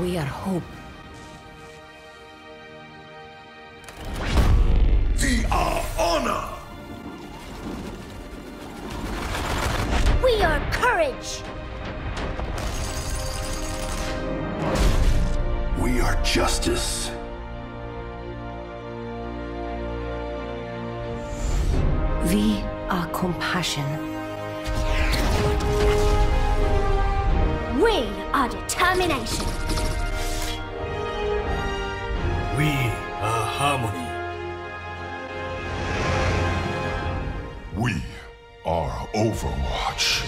We are hope. We are honor! We are courage! We are justice. We are compassion. We are determination! We are harmony. We are Overwatch.